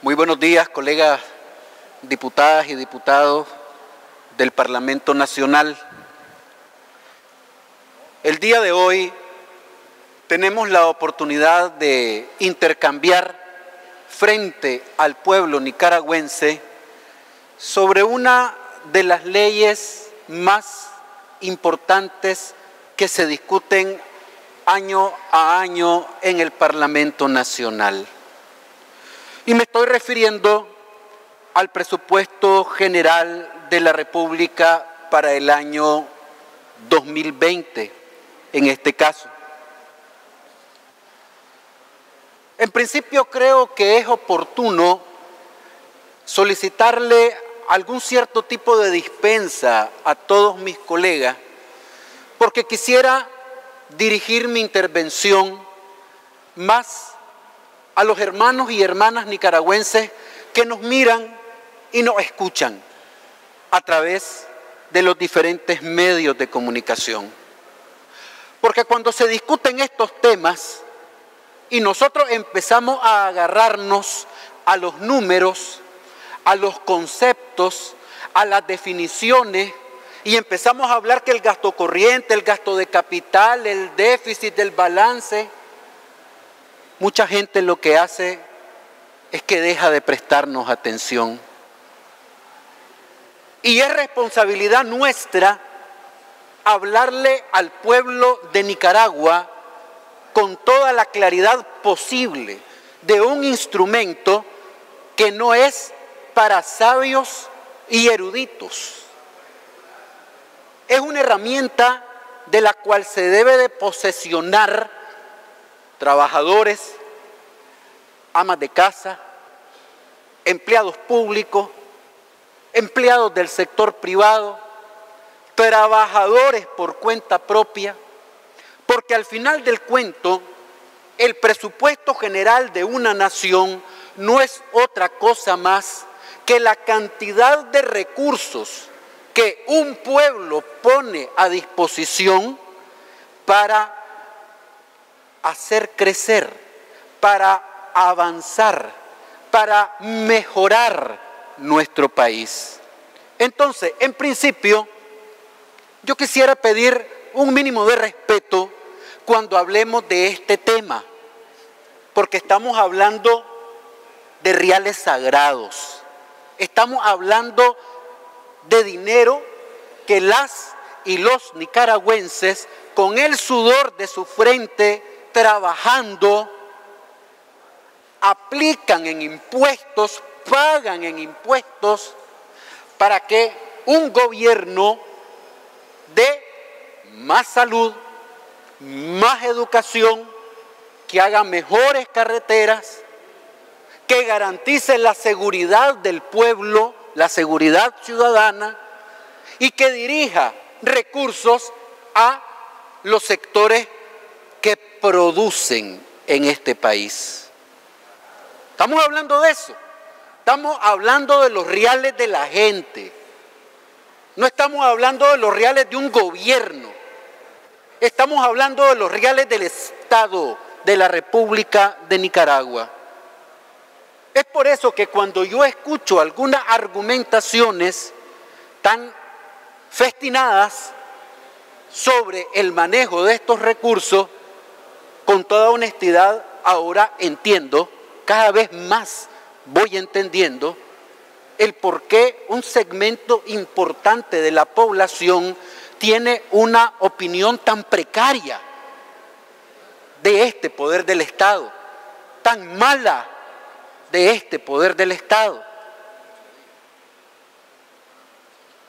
Muy buenos días, colegas diputadas y diputados del Parlamento Nacional. El día de hoy tenemos la oportunidad de intercambiar frente al pueblo nicaragüense sobre una de las leyes más importantes que se discuten año a año en el Parlamento Nacional. Y me estoy refiriendo al presupuesto general de la República para el año 2020, en este caso. En principio creo que es oportuno solicitarle algún cierto tipo de dispensa a todos mis colegas, porque quisiera dirigir mi intervención más a los hermanos y hermanas nicaragüenses que nos miran y nos escuchan a través de los diferentes medios de comunicación. Porque cuando se discuten estos temas y nosotros empezamos a agarrarnos a los números, a los conceptos, a las definiciones, y empezamos a hablar que el gasto corriente, el gasto de capital, el déficit, el balance, mucha gente lo que hace es que deja de prestarnos atención. Y es responsabilidad nuestra hablarle al pueblo de Nicaragua con toda la claridad posible de un instrumento que no es para sabios y eruditos. Es una herramienta de la cual se debe de posesionar trabajadores, amas de casa, empleados públicos, empleados del sector privado, trabajadores por cuenta propia, porque al final del cuento, el presupuesto general de una nación no es otra cosa más que la cantidad de recursos que un pueblo pone a disposición para hacer crecer, para avanzar, para mejorar nuestro país. Entonces, en principio, yo quisiera pedir un mínimo de respeto cuando hablemos de este tema, porque estamos hablando de reales sagrados, estamos hablando de dinero que las y los nicaragüenses, con el sudor de su frente, trabajando, aplican en impuestos, pagan en impuestos para que un gobierno dé más salud, más educación, que haga mejores carreteras, que garantice la seguridad del pueblo, la seguridad ciudadana y que dirija recursos a los sectores producen en este país. Estamos hablando de eso. Estamos hablando de los reales de la gente. No estamos hablando de los reales de un gobierno. Estamos hablando de los reales del Estado de la República de Nicaragua. Es por eso que cuando yo escucho algunas argumentaciones tan festinadas sobre el manejo de estos recursos, con toda honestidad, ahora entiendo, cada vez más voy entendiendo el por qué un segmento importante de la población tiene una opinión tan precaria de este poder del Estado, tan mala de este poder del Estado.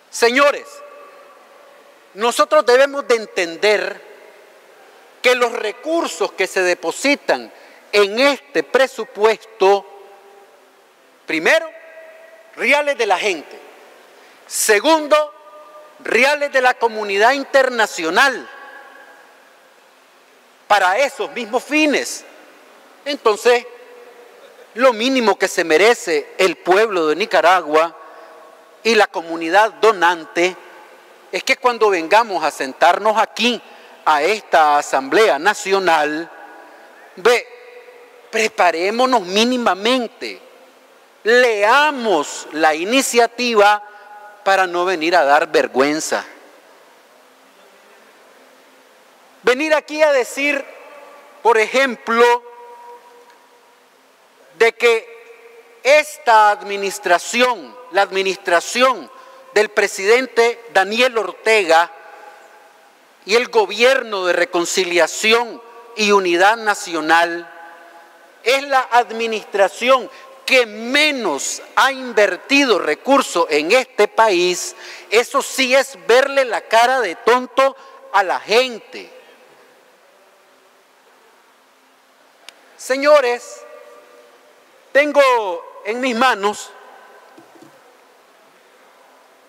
Señores, nosotros debemos de entender que los recursos que se depositan en este presupuesto, primero, reales de la gente. Segundo, reales de la comunidad internacional para esos mismos fines. Entonces, lo mínimo que se merece el pueblo de Nicaragua y la comunidad donante es que cuando vengamos a sentarnos aquí a esta Asamblea Nacional, ve, preparémonos mínimamente leamos la iniciativa para no venir a dar vergüenza. Venir aquí a decir, por ejemplo, de que esta administración, la administración del presidente Daniel Ortega y el gobierno de reconciliación y unidad nacional, es la administración que menos ha invertido recursos en este país, eso sí es verle la cara de tonto a la gente. Señores, tengo en mis manos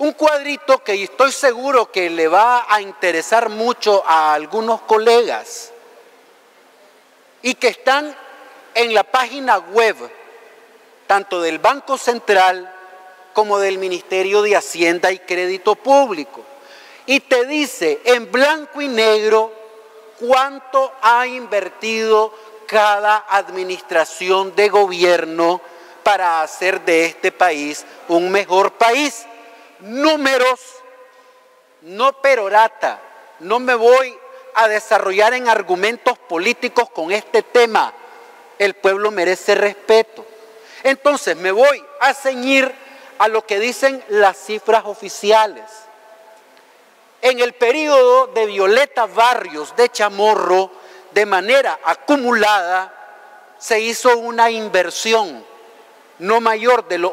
un cuadrito que estoy seguro que le va a interesar mucho a algunos colegas y que están en la página web tanto del Banco Central como del Ministerio de Hacienda y Crédito Público. Y te dice en blanco y negro cuánto ha invertido cada administración de gobierno para hacer de este país un mejor país. Números, no perorata. No me voy a desarrollar en argumentos políticos con este tema. El pueblo merece respeto. Entonces me voy a ceñir a lo que dicen las cifras oficiales. En el periodo de Violeta Barrios de Chamorro, de manera acumulada, se hizo una inversión no mayor de los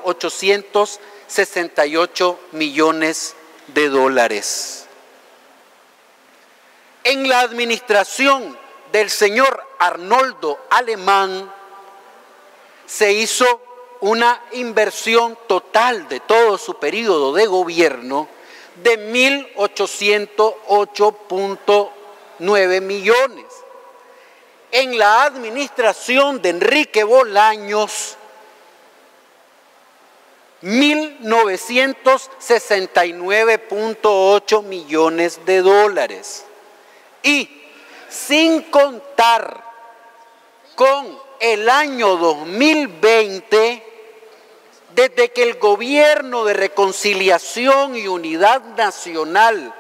868 millones de dólares. En la administración del señor Arnoldo Alemán, se hizo una inversión total de todo su periodo de gobierno de 1.808.9 millones. En la administración de Enrique Bolaños, 1.969.8 millones de dólares. Y sin contar con el año 2020, desde que el gobierno de reconciliación y unidad nacional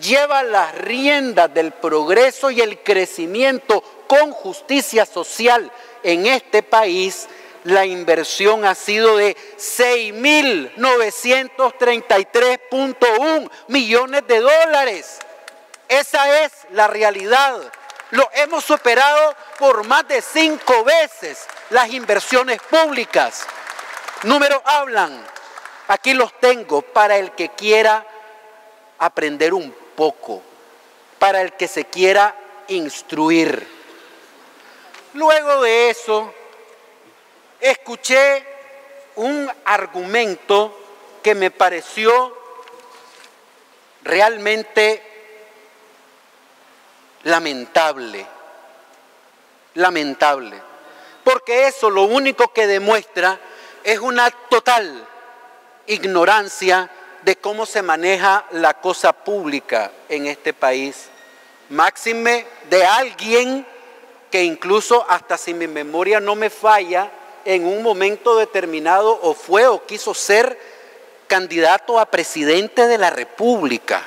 lleva las riendas del progreso y el crecimiento con justicia social en este país, la inversión ha sido de 6.933.1 millones de dólares. Esa es la realidad lo hemos superado por más de cinco veces las inversiones públicas. Números hablan. Aquí los tengo para el que quiera aprender un poco, para el que se quiera instruir. Luego de eso, escuché un argumento que me pareció realmente lamentable, lamentable, porque eso lo único que demuestra es una total ignorancia de cómo se maneja la cosa pública en este país. Máxime de alguien que incluso hasta si mi memoria no me falla, en un momento determinado o fue o quiso ser candidato a presidente de la República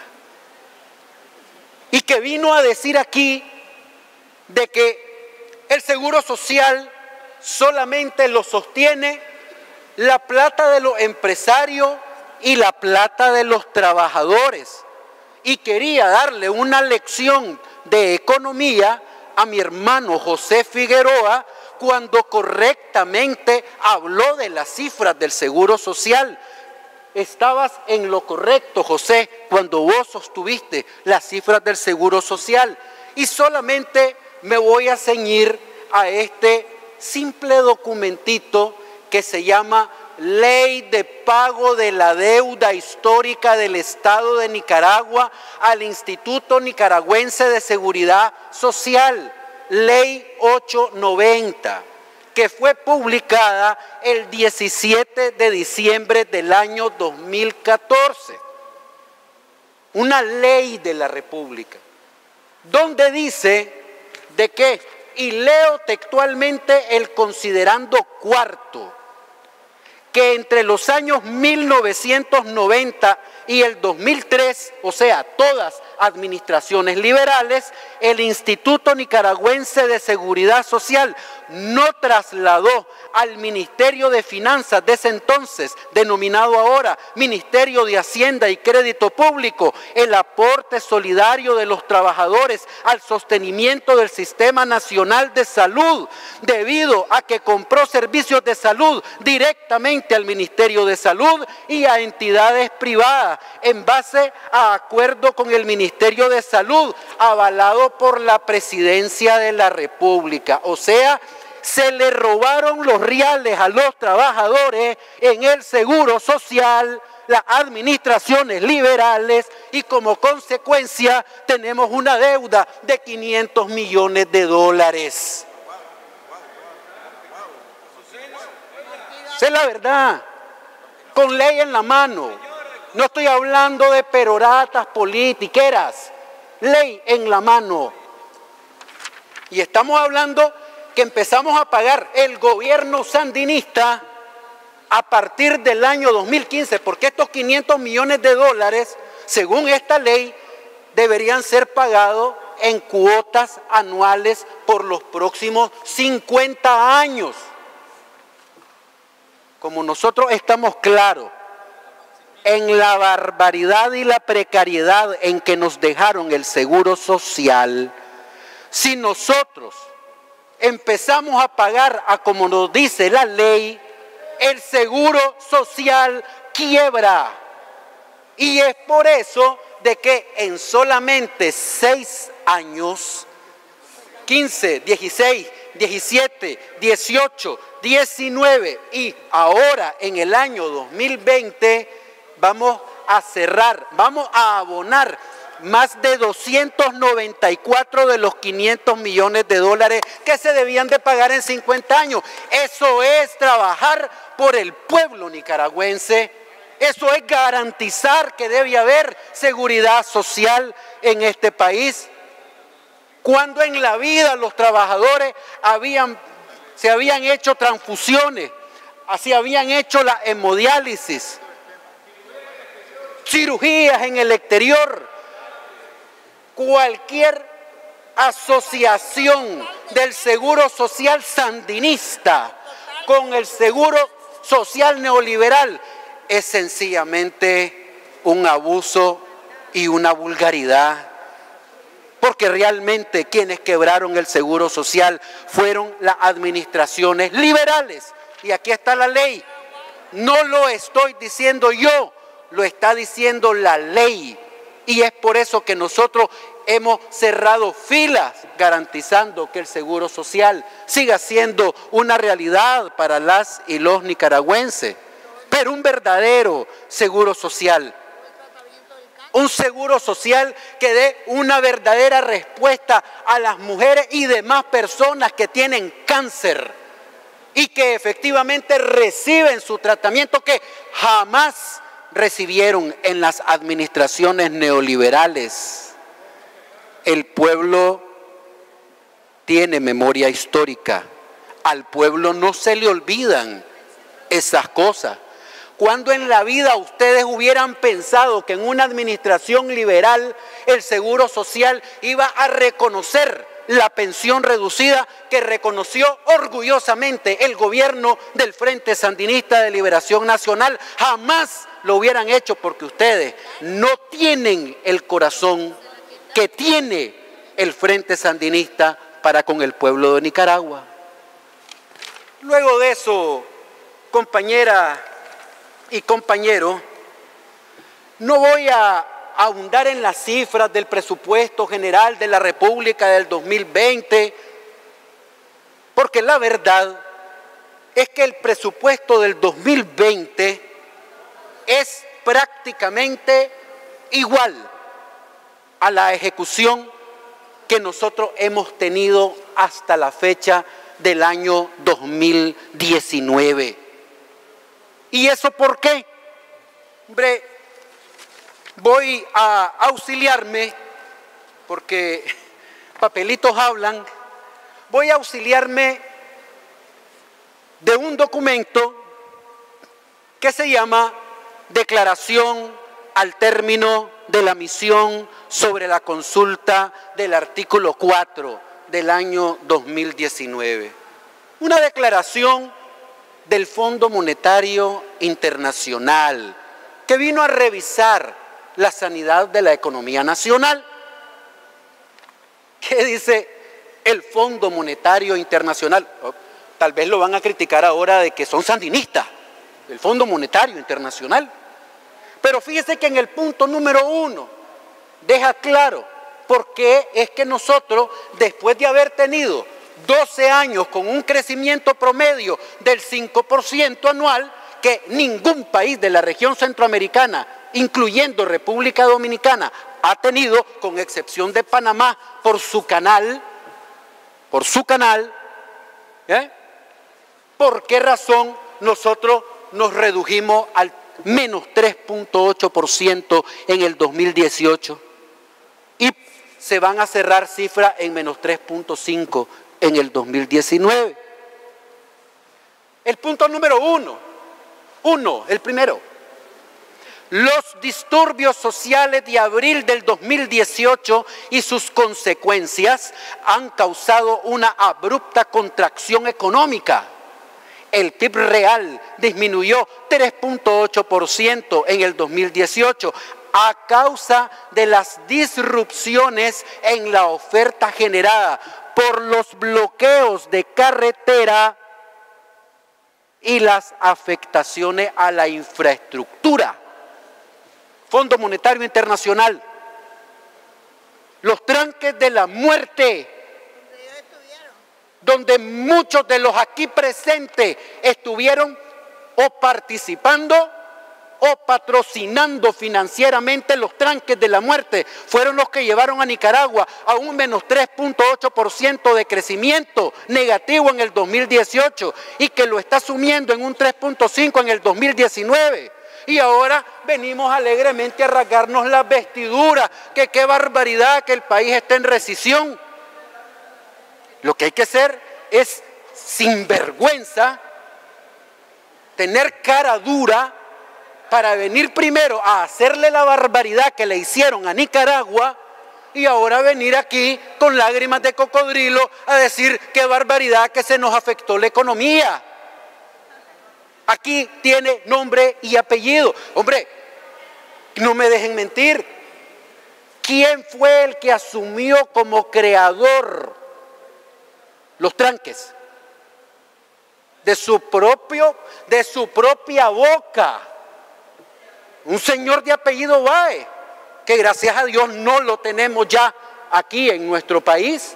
y que vino a decir aquí de que el seguro social solamente lo sostiene la plata de los empresarios y la plata de los trabajadores. Y quería darle una lección de economía a mi hermano José Figueroa cuando correctamente habló de las cifras del seguro social estabas en lo correcto, José, cuando vos sostuviste las cifras del Seguro Social. Y solamente me voy a ceñir a este simple documentito que se llama Ley de Pago de la Deuda Histórica del Estado de Nicaragua al Instituto Nicaragüense de Seguridad Social, Ley 890 que fue publicada el 17 de diciembre del año 2014. Una ley de la República, donde dice de que, y leo textualmente el considerando cuarto, que entre los años 1990 y el 2003, o sea, todas administraciones liberales, el Instituto Nicaragüense de Seguridad Social no trasladó al Ministerio de Finanzas de ese entonces, denominado ahora Ministerio de Hacienda y Crédito Público, el aporte solidario de los trabajadores al sostenimiento del Sistema Nacional de Salud, debido a que compró servicios de salud directamente al Ministerio de Salud y a entidades privadas en base a acuerdo con el Ministerio de Salud, avalado por la Presidencia de la República. O sea, se le robaron los reales a los trabajadores en el seguro social, las administraciones liberales y como consecuencia tenemos una deuda de 500 millones de dólares. Esa es la verdad, con ley en la mano. No estoy hablando de peroratas politiqueras, ley en la mano. Y estamos hablando que empezamos a pagar el gobierno sandinista a partir del año 2015, porque estos 500 millones de dólares, según esta ley, deberían ser pagados en cuotas anuales por los próximos 50 años. Como nosotros estamos claros en la barbaridad y la precariedad en que nos dejaron el seguro social, si nosotros empezamos a pagar a como nos dice la ley, el seguro social quiebra. Y es por eso de que en solamente seis años, 15, 16, 17, 18, 19 y ahora en el año 2020 vamos a cerrar, vamos a abonar más de 294 de los 500 millones de dólares que se debían de pagar en 50 años. Eso es trabajar por el pueblo nicaragüense. Eso es garantizar que debe haber seguridad social en este país. Cuando en la vida los trabajadores se habían hecho transfusiones, así habían hecho la hemodiálisis, cirugías en el exterior, cualquier asociación del seguro social sandinista con el seguro social neoliberal es sencillamente un abuso y una vulgaridad. Porque realmente quienes quebraron el seguro social fueron las administraciones liberales. Y aquí está la ley. No lo estoy diciendo yo, lo está diciendo la ley. Y es por eso que nosotros hemos cerrado filas garantizando que el seguro social siga siendo una realidad para las y los nicaragüenses. Pero un verdadero seguro social. Un seguro social que dé una verdadera respuesta a las mujeres y demás personas que tienen cáncer y que efectivamente reciben su tratamiento que jamás recibieron en las administraciones neoliberales. El pueblo tiene memoria histórica. Al pueblo no se le olvidan esas cosas. Cuando en la vida ustedes hubieran pensado que en una administración liberal el Seguro Social iba a reconocer la pensión reducida que reconoció orgullosamente el gobierno del Frente Sandinista de Liberación Nacional, jamás lo hubieran hecho porque ustedes no tienen el corazón que tiene el Frente Sandinista para con el pueblo de Nicaragua. Luego de eso, compañera y compañero, no voy a ahondar en las cifras del presupuesto general de la República del 2020, porque la verdad es que el presupuesto del 2020 es prácticamente igual a la ejecución que nosotros hemos tenido hasta la fecha del año 2019. ¿Y eso por qué? Hombre, voy a auxiliarme, porque papelitos hablan, voy a auxiliarme de un documento que se llama Declaración al término de la misión sobre la consulta del artículo 4 del año 2019. Una declaración del Fondo Monetario Internacional que vino a revisar la sanidad de la economía nacional. ¿Qué dice el Fondo Monetario Internacional? Oh, tal vez lo van a criticar ahora de que son sandinistas, el Fondo Monetario Internacional. Pero fíjese que en el punto número uno deja claro por qué es que nosotros, después de haber tenido 12 años con un crecimiento promedio del 5% anual, que ningún país de la región centroamericana, incluyendo República Dominicana, ha tenido, con excepción de Panamá, por su canal, por su canal, ¿eh? ¿por qué razón nosotros nos redujimos al menos 3.8% en el 2018? Y se van a cerrar cifras en menos 3.5 en el 2019. El punto número uno, uno, el primero, los disturbios sociales de abril del 2018 y sus consecuencias han causado una abrupta contracción económica. El PIB real disminuyó 3.8% en el 2018 a causa de las disrupciones en la oferta generada por los bloqueos de carretera y las afectaciones a la infraestructura. Fondo Monetario Internacional, los tranques de la muerte, donde muchos de los aquí presentes estuvieron o participando o patrocinando financieramente los tranques de la muerte fueron los que llevaron a Nicaragua a un menos 3.8% de crecimiento negativo en el 2018 y que lo está sumiendo en un 3.5% en el 2019. Y ahora venimos alegremente a rasgarnos las vestiduras, que qué barbaridad que el país esté en recesión. Lo que hay que hacer es, sin vergüenza, tener cara dura para venir primero a hacerle la barbaridad que le hicieron a Nicaragua y ahora venir aquí con lágrimas de cocodrilo a decir qué barbaridad que se nos afectó la economía. Aquí tiene nombre y apellido. Hombre, no me dejen mentir. ¿Quién fue el que asumió como creador los tranques? De su propio, de su propia boca un señor de apellido Bae, que gracias a Dios no lo tenemos ya aquí en nuestro país.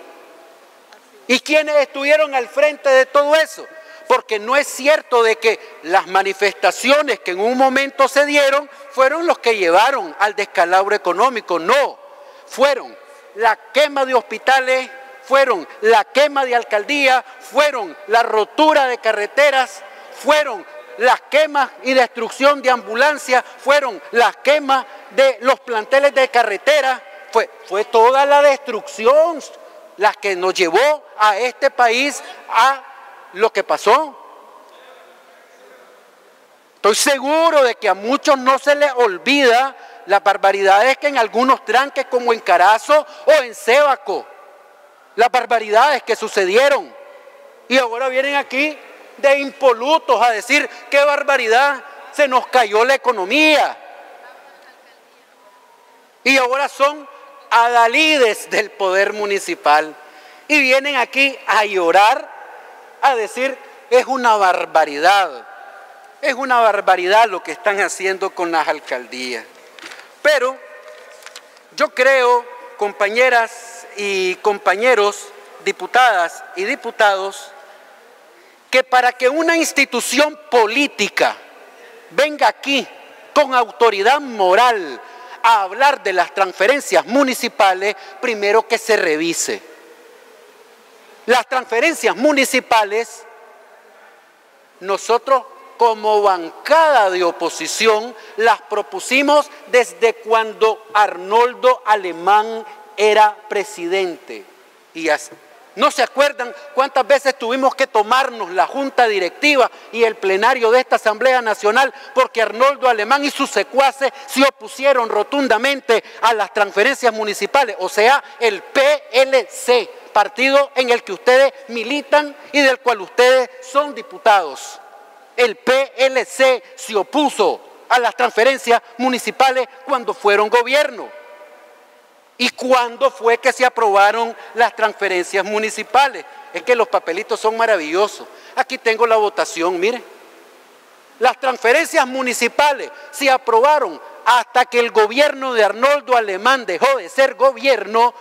¿Y quiénes estuvieron al frente de todo eso? Porque no es cierto de que las manifestaciones que en un momento se dieron fueron los que llevaron al descalabro económico, no, fueron la quema de hospitales, fueron la quema de alcaldía, fueron la rotura de carreteras, fueron las quemas y destrucción de ambulancias, fueron las quemas de los planteles de carretera, fue, fue toda la destrucción la que nos llevó a este país a lo que pasó. Estoy seguro de que a muchos no se les olvida las barbaridades que en algunos tranques como en Carazo o en Sébaco, las barbaridades que sucedieron. Y ahora vienen aquí de impolutos a decir qué barbaridad, se nos cayó la economía. Y ahora son adalides del poder municipal. Y vienen aquí a llorar, a decir, es una barbaridad. Es una barbaridad lo que están haciendo con las alcaldías. Pero yo creo, compañeras y compañeros, diputadas y diputados, que para que una institución política venga aquí con autoridad moral a hablar de las transferencias municipales, primero que se revise. Las transferencias municipales, nosotros como bancada de oposición las propusimos desde cuando Arnoldo Alemán era presidente. Y ¿No se acuerdan cuántas veces tuvimos que tomarnos la junta directiva y el plenario de esta Asamblea Nacional porque Arnoldo Alemán y sus secuaces se opusieron rotundamente a las transferencias municipales? O sea, el PLC, partido en el que ustedes militan y del cual ustedes son diputados. El PLC se opuso a las transferencias municipales cuando fueron gobierno. ¿Y cuándo fue que se aprobaron las transferencias municipales? Es que los papelitos son maravillosos. Aquí tengo la votación, mire. Las transferencias municipales se aprobaron hasta que el gobierno de Arnoldo Alemán dejó de ser gobierno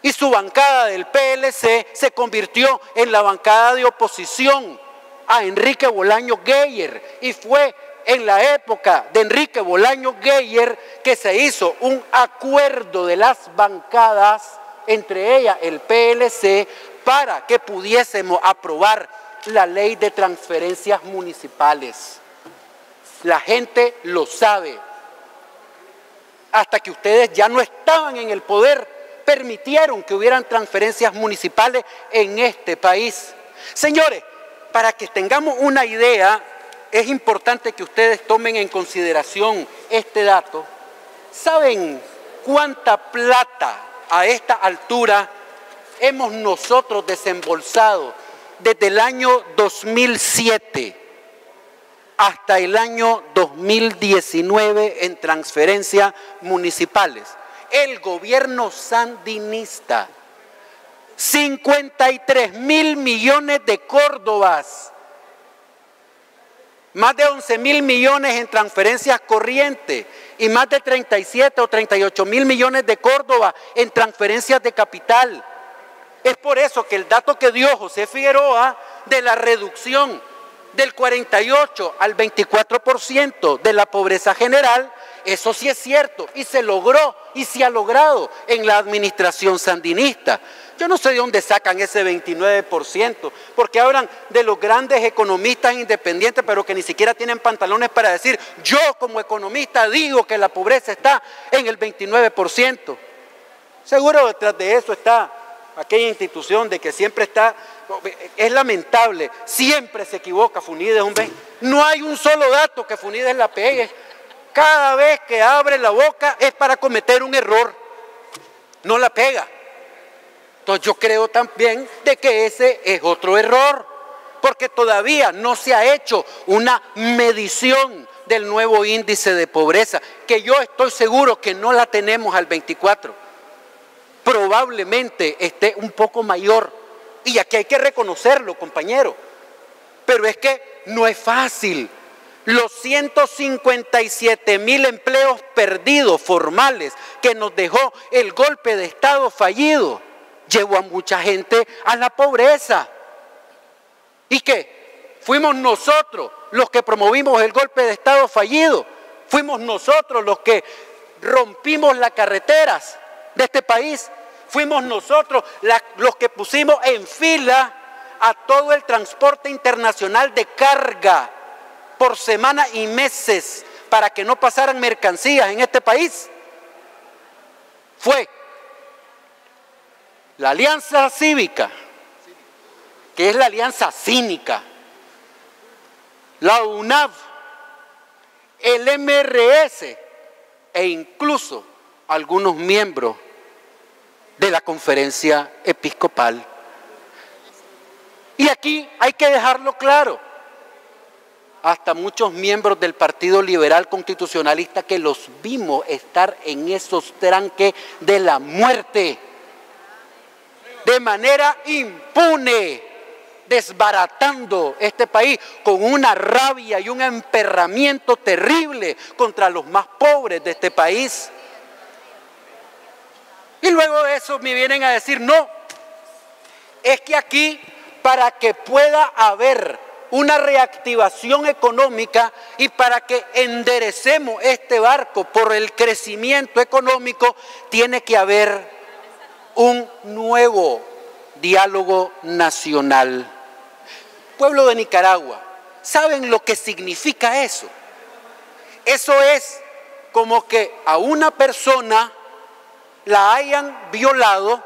y su bancada del PLC se convirtió en la bancada de oposición a Enrique Bolaño Geyer y fue en la época de Enrique Bolaño Geyer que se hizo un acuerdo de las bancadas, entre ellas el PLC, para que pudiésemos aprobar la ley de transferencias municipales. La gente lo sabe. Hasta que ustedes ya no estaban en el poder, permitieron que hubieran transferencias municipales en este país. Señores, para que tengamos una idea es importante que ustedes tomen en consideración este dato. ¿Saben cuánta plata a esta altura hemos nosotros desembolsado desde el año 2007 hasta el año 2019 en transferencias municipales? El gobierno sandinista, 53 mil millones de córdobas más de 11 mil millones en transferencias corrientes y más de 37 o 38 mil millones de Córdoba en transferencias de capital. Es por eso que el dato que dio José Figueroa de la reducción del 48 al 24% de la pobreza general, eso sí es cierto y se logró y se ha logrado en la administración sandinista. Yo no sé de dónde sacan ese 29%, porque hablan de los grandes economistas independientes, pero que ni siquiera tienen pantalones para decir, yo como economista digo que la pobreza está en el 29%. Seguro detrás de eso está aquella institución de que siempre está, es lamentable, siempre se equivoca Funides, hombre. No hay un solo dato que Funides la pegue. Cada vez que abre la boca es para cometer un error. No la pega. Entonces yo creo también de que ese es otro error, porque todavía no se ha hecho una medición del nuevo índice de pobreza, que yo estoy seguro que no la tenemos al 24. Probablemente esté un poco mayor. Y aquí hay que reconocerlo, compañero. Pero es que no es fácil. Los 157 mil empleos perdidos formales que nos dejó el golpe de Estado fallido llevó a mucha gente a la pobreza. ¿Y qué? Fuimos nosotros los que promovimos el golpe de Estado fallido. Fuimos nosotros los que rompimos las carreteras de este país. Fuimos nosotros los que pusimos en fila a todo el transporte internacional de carga por semana y meses para que no pasaran mercancías en este país. Fue la alianza cívica, que es la alianza cínica, la UNAV, el MRS e incluso algunos miembros de la conferencia episcopal. Y aquí hay que dejarlo claro, hasta muchos miembros del Partido Liberal Constitucionalista que los vimos estar en esos tranques de la muerte manera impune, desbaratando este país con una rabia y un emperramiento terrible contra los más pobres de este país. Y luego de eso me vienen a decir, no, es que aquí para que pueda haber una reactivación económica y para que enderecemos este barco por el crecimiento económico, tiene que haber un nuevo diálogo nacional. Pueblo de Nicaragua, ¿saben lo que significa eso? Eso es como que a una persona la hayan violado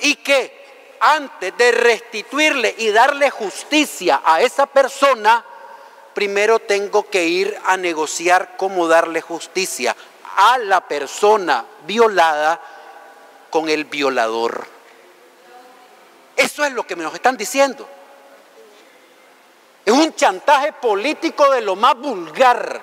y que antes de restituirle y darle justicia a esa persona, primero tengo que ir a negociar cómo darle justicia a la persona violada con el violador. Eso es lo que nos están diciendo. Es un chantaje político de lo más vulgar.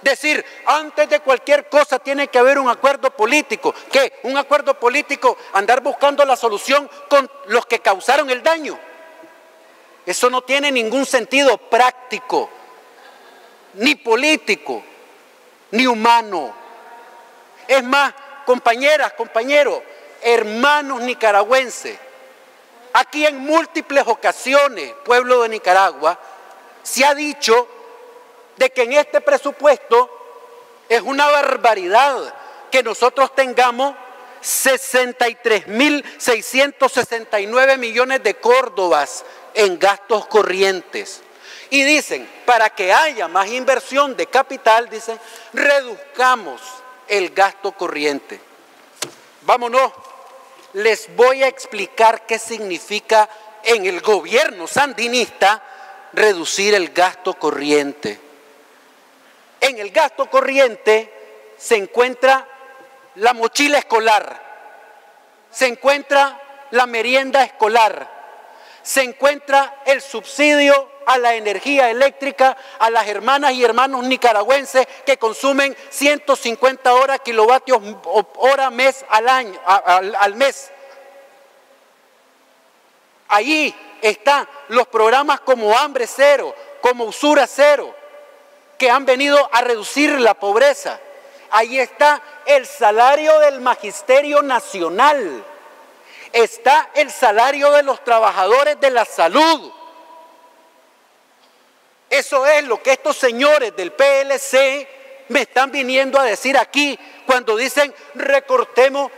Decir, antes de cualquier cosa tiene que haber un acuerdo político. ¿Qué? Un acuerdo político, andar buscando la solución con los que causaron el daño. Eso no tiene ningún sentido práctico ni político, ni humano. Es más, compañeras, compañeros, hermanos nicaragüenses, aquí en múltiples ocasiones, pueblo de Nicaragua, se ha dicho de que en este presupuesto es una barbaridad que nosotros tengamos 63.669 millones de córdobas en gastos corrientes. Y dicen, para que haya más inversión de capital, dicen, reduzcamos el gasto corriente. Vámonos, les voy a explicar qué significa en el gobierno sandinista reducir el gasto corriente. En el gasto corriente se encuentra la mochila escolar, se encuentra la merienda escolar, se encuentra el subsidio a la energía eléctrica a las hermanas y hermanos nicaragüenses que consumen 150 horas kilovatios hora mes al año al, mes. Allí están los programas como Hambre Cero, como Usura Cero, que han venido a reducir la pobreza. Ahí está el salario del Magisterio Nacional. Está el salario de los trabajadores de la salud eso es lo que estos señores del PLC me están viniendo a decir aquí cuando dicen recortemos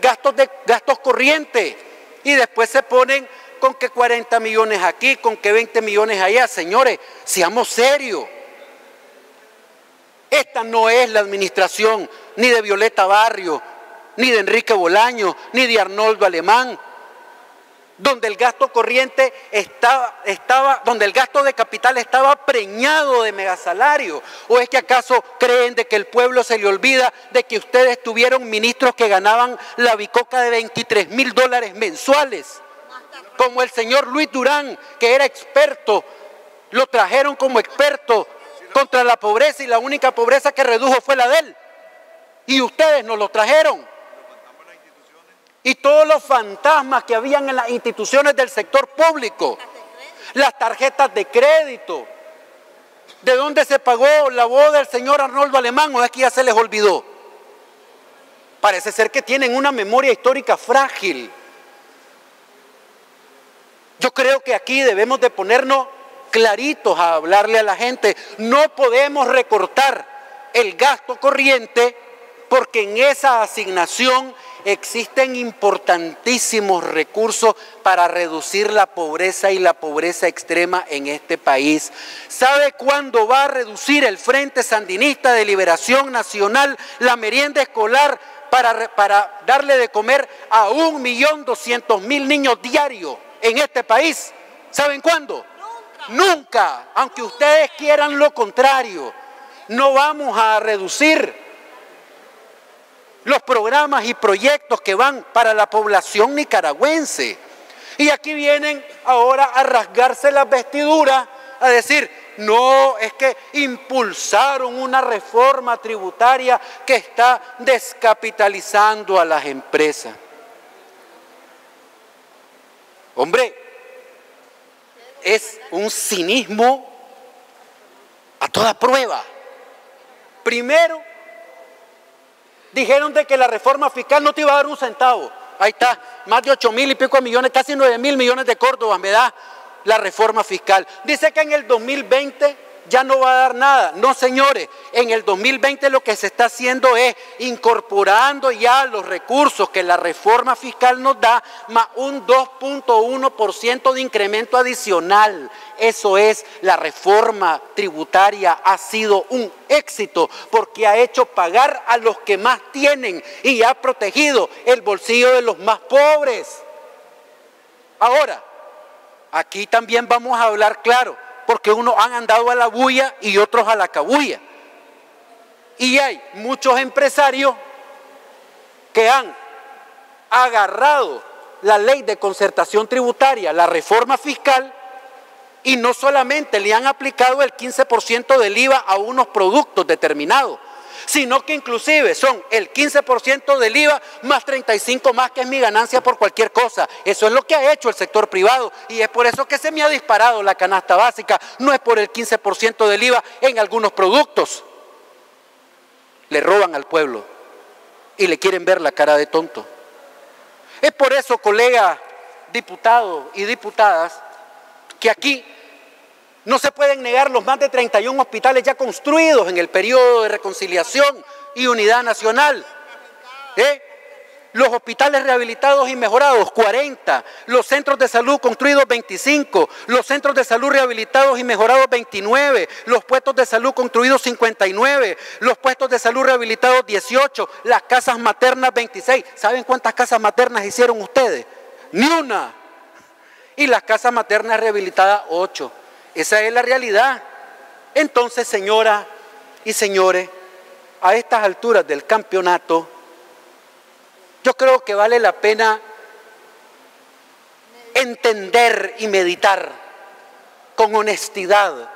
gastos, de, gastos corrientes y después se ponen con que 40 millones aquí, con que 20 millones allá. Señores, seamos serios. Esta no es la administración ni de Violeta Barrio, ni de Enrique Bolaño, ni de Arnoldo Alemán donde el gasto corriente estaba, estaba, donde el gasto de capital estaba preñado de megasalario? ¿O es que acaso creen de que el pueblo se le olvida de que ustedes tuvieron ministros que ganaban la bicoca de 23 mil dólares mensuales? Como el señor Luis Durán, que era experto, lo trajeron como experto contra la pobreza y la única pobreza que redujo fue la de él. Y ustedes nos lo trajeron y todos los fantasmas que habían en las instituciones del sector público, las tarjetas de crédito, de dónde se pagó la boda del señor Arnoldo Alemán o es que ya se les olvidó. Parece ser que tienen una memoria histórica frágil. Yo creo que aquí debemos de ponernos claritos a hablarle a la gente. No podemos recortar el gasto corriente porque en esa asignación existen importantísimos recursos para reducir la pobreza y la pobreza extrema en este país. ¿Sabe cuándo va a reducir el Frente Sandinista de Liberación Nacional la merienda escolar para, para darle de comer a un millón doscientos mil niños diarios en este país? ¿Saben cuándo? Nunca, aunque ustedes quieran lo contrario. No vamos a reducir los programas y proyectos que van para la población nicaragüense. Y aquí vienen ahora a rasgarse las vestiduras, a decir, no, es que impulsaron una reforma tributaria que está descapitalizando a las empresas. Hombre, es un cinismo a toda prueba. Primero, Dijeron de que la reforma fiscal no te iba a dar un centavo. Ahí está, más de 8 mil y pico millones, casi 9 mil millones de Córdoba me da la reforma fiscal. Dice que en el 2020 ya no va a dar nada. No, señores, en el 2020 lo que se está haciendo es incorporando ya los recursos que la reforma fiscal nos da, más un 2.1% de incremento adicional. Eso es, la reforma tributaria ha sido un éxito porque ha hecho pagar a los que más tienen y ha protegido el bolsillo de los más pobres. Ahora, aquí también vamos a hablar claro, porque unos han andado a la bulla y otros a la cabulla. Y hay muchos empresarios que han agarrado la ley de concertación tributaria, la reforma fiscal, y no solamente le han aplicado el 15% del IVA a unos productos determinados, sino que inclusive son el 15% del IVA más 35 más que es mi ganancia por cualquier cosa. Eso es lo que ha hecho el sector privado y es por eso que se me ha disparado la canasta básica, no es por el 15% del IVA en algunos productos. Le roban al pueblo y le quieren ver la cara de tonto. Es por eso, colegas diputados y diputadas, que aquí no se pueden negar los más de 31 hospitales ya construidos en el periodo de reconciliación y unidad nacional. ¿Eh? Los hospitales rehabilitados y mejorados, 40. Los centros de salud construidos, 25. Los centros de salud rehabilitados y mejorados, 29. Los puestos de salud construidos, 59. Los puestos de salud rehabilitados, 18. Las casas maternas, 26. ¿Saben cuántas casas maternas hicieron ustedes? Ni una. Y las casas maternas rehabilitadas, 8. Esa es la realidad. Entonces, señora y señores, a estas alturas del campeonato, yo creo que vale la pena entender y meditar con honestidad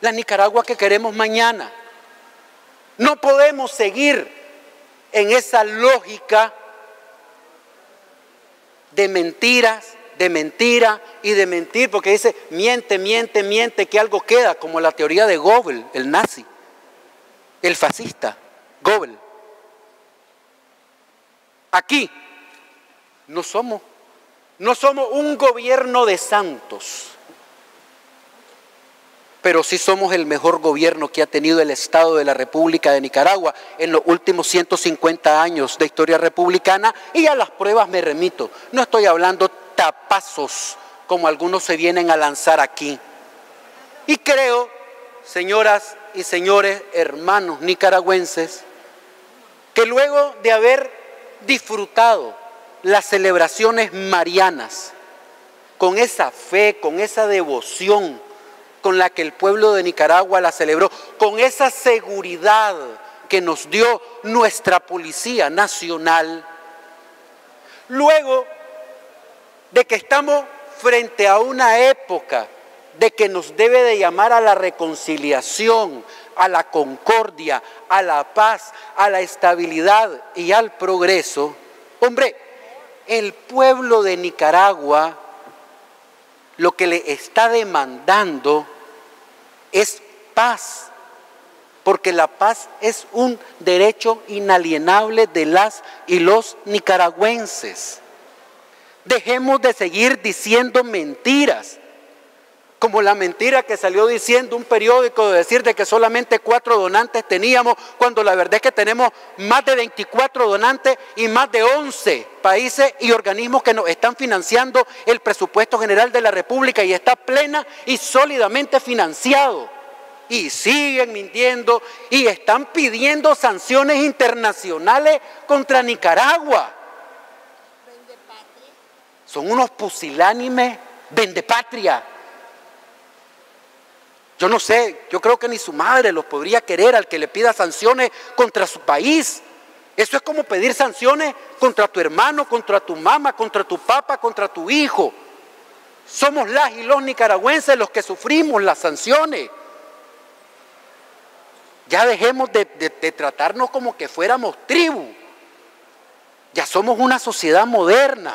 la Nicaragua que queremos mañana. No podemos seguir en esa lógica de mentiras, de mentira y de mentir, porque dice, miente, miente, miente, que algo queda, como la teoría de Goebbels, el nazi, el fascista, Goebbels. Aquí no somos, no somos un gobierno de santos, pero sí somos el mejor gobierno que ha tenido el Estado de la República de Nicaragua en los últimos 150 años de historia republicana y a las pruebas me remito. No estoy hablando tapazos como algunos se vienen a lanzar aquí. Y creo, señoras y señores, hermanos nicaragüenses, que luego de haber disfrutado las celebraciones marianas con esa fe, con esa devoción con la que el pueblo de Nicaragua la celebró, con esa seguridad que nos dio nuestra Policía Nacional, luego de que estamos frente a una época de que nos debe de llamar a la reconciliación, a la concordia, a la paz, a la estabilidad y al progreso, hombre, el pueblo de Nicaragua lo que le está demandando es paz, porque la paz es un derecho inalienable de las y los nicaragüenses. Dejemos de seguir diciendo mentiras como la mentira que salió diciendo un periódico de decir de que solamente cuatro donantes teníamos, cuando la verdad es que tenemos más de 24 donantes y más de 11 países y organismos que nos están financiando el presupuesto general de la República y está plena y sólidamente financiado. Y siguen mintiendo y están pidiendo sanciones internacionales contra Nicaragua. Son unos pusilánimes vendepatria yo no sé, yo creo que ni su madre los podría querer al que le pida sanciones contra su país. Eso es como pedir sanciones contra tu hermano, contra tu mamá, contra tu papá, contra tu hijo. Somos las y los nicaragüenses los que sufrimos las sanciones. Ya dejemos de, de tratarnos como que fuéramos tribu. Ya somos una sociedad moderna.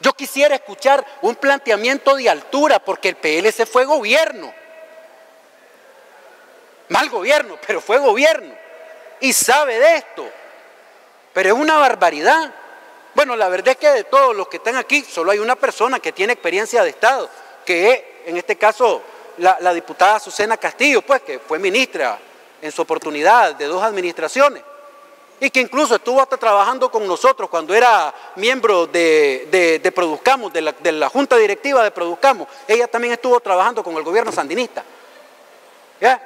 Yo quisiera escuchar un planteamiento de altura porque el PLC fue gobierno. Mal gobierno, pero fue gobierno. Y sabe de esto. Pero es una barbaridad. Bueno, la verdad es que de todos los que están aquí, solo hay una persona que tiene experiencia de Estado, que es, en este caso, la, diputada Azucena Castillo, pues, que fue ministra en su oportunidad de dos administraciones y que incluso estuvo hasta trabajando con nosotros cuando era miembro de, de, Produzcamos, de la, de la, Junta Directiva de Produzcamos. Ella también estuvo trabajando con el gobierno sandinista. ¿Ya?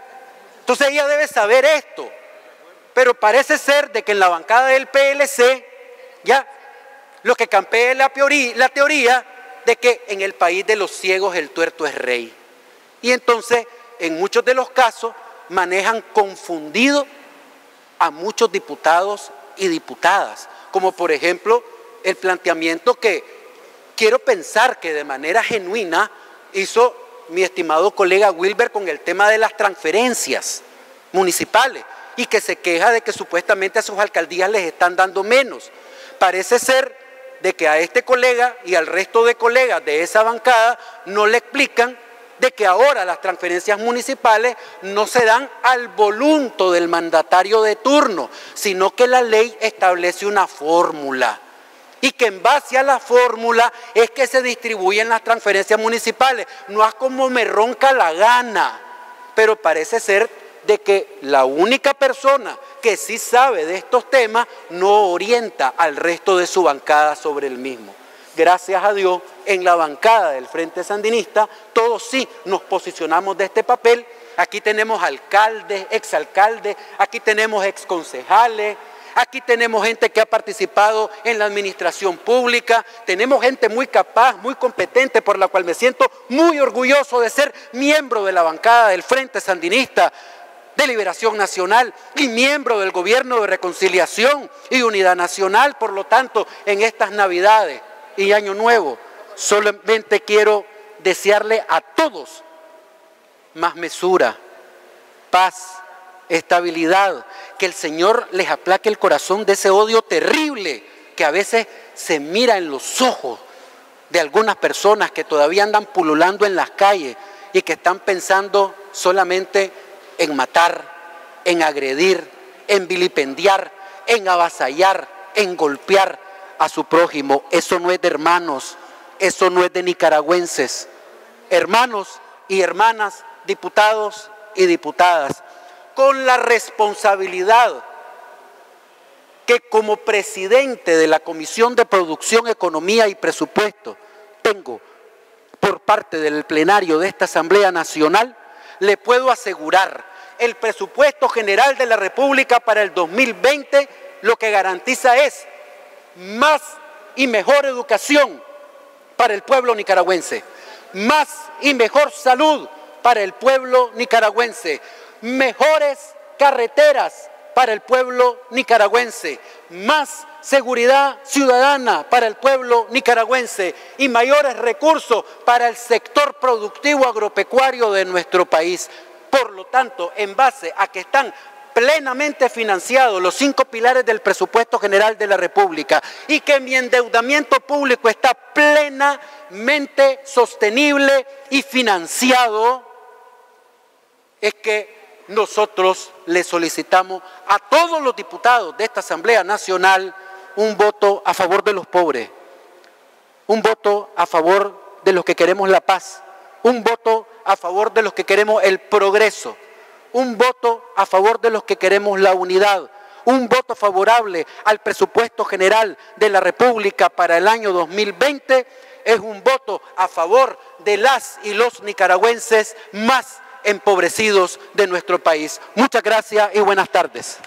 Entonces ella debe saber esto. Pero parece ser de que en la bancada del PLC, ya, lo que campea la la teoría de que en el país de los ciegos el tuerto es rey. Y entonces, en muchos de los casos, manejan confundido a muchos diputados y diputadas, como por ejemplo el planteamiento que quiero pensar que de manera genuina hizo mi estimado colega Wilber con el tema de las transferencias municipales y que se queja de que supuestamente a sus alcaldías les están dando menos. Parece ser de que a este colega y al resto de colegas de esa bancada no le explican de que ahora las transferencias municipales no se dan al volunto del mandatario de turno, sino que la ley establece una fórmula y que en base a la fórmula es que se distribuyen las transferencias municipales. No es como me ronca la gana, pero parece ser de que la única persona que sí sabe de estos temas no orienta al resto de su bancada sobre el mismo. Gracias a Dios, en la bancada del Frente Sandinista, todos sí nos posicionamos de este papel. Aquí tenemos alcaldes, exalcaldes, aquí tenemos exconcejales, Aquí tenemos gente que ha participado en la administración pública, tenemos gente muy capaz, muy competente, por la cual me siento muy orgulloso de ser miembro de la bancada del Frente Sandinista de Liberación Nacional y miembro del Gobierno de Reconciliación y Unidad Nacional. Por lo tanto, en estas Navidades y Año Nuevo, solamente quiero desearle a todos más mesura, paz, estabilidad, que el Señor les aplaque el corazón de ese odio terrible que a veces se mira en los ojos de algunas personas que todavía andan pululando en las calles y que están pensando solamente en matar, en agredir, en vilipendiar, en avasallar, en golpear a su prójimo. Eso no es de hermanos, eso no es de nicaragüenses. Hermanos y hermanas, diputados y diputadas, con la responsabilidad que como presidente de la Comisión de Producción, Economía y Presupuesto tengo por parte del plenario de esta Asamblea Nacional, le puedo asegurar, el presupuesto general de la República para el 2020 lo que garantiza es más y mejor educación para el pueblo nicaragüense, más y mejor salud para el pueblo nicaragüense, mejores carreteras para el pueblo nicaragüense, más seguridad ciudadana para el pueblo nicaragüense. Y mayores recursos para el sector productivo agropecuario de nuestro país. Por lo tanto, en base a que están plenamente financiados los cinco pilares del presupuesto general de la República y que mi endeudamiento público está plenamente sostenible y financiado, es que nosotros le solicitamos a todos los diputados de esta Asamblea Nacional un voto a favor de los pobres, un voto a favor de los que queremos la paz, un voto a favor de los que queremos el progreso, un voto a favor de los que queremos la unidad, un voto favorable al presupuesto general de la República para el año 2020 es un voto a favor de las y los nicaragüenses más empobrecidos de nuestro país. Muchas gracias y buenas tardes.